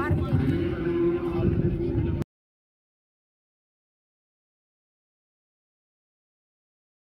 marketing.